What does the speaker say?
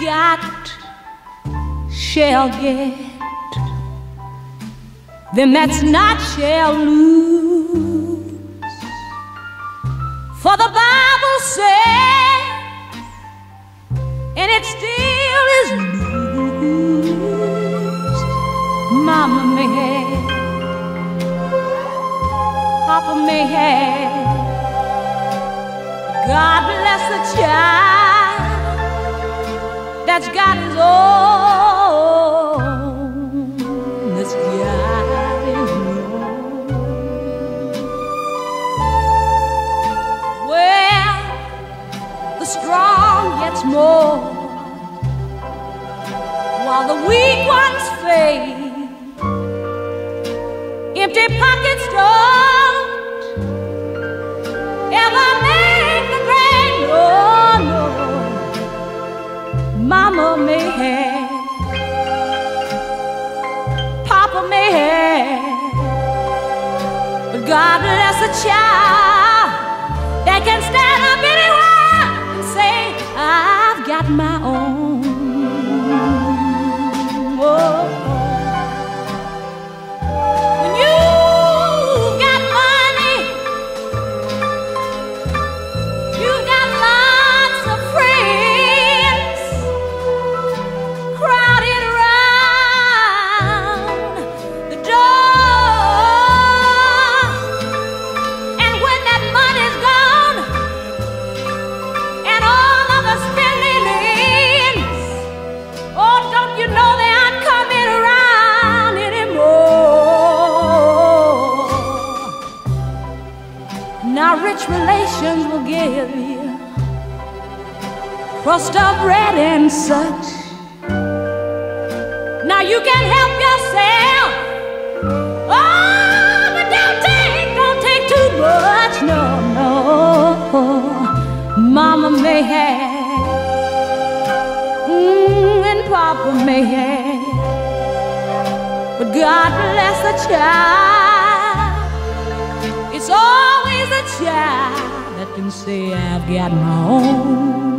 got shall get, them that's not shall lose. For the Bible says, and it still is loose. Mama may have, Papa may have. God bless the child more while the weak ones fade. Empty pockets don't ever make the grade. No, oh, no. Mama may have, Papa may have, but God bless a child Now, relations will give you crust of bread and such. Now you can help yourself. Oh, but don't take, don't take too much. No, no. Mama may have, mm, and Papa may have, but God bless the child. It's always a child that can say, I've got my own.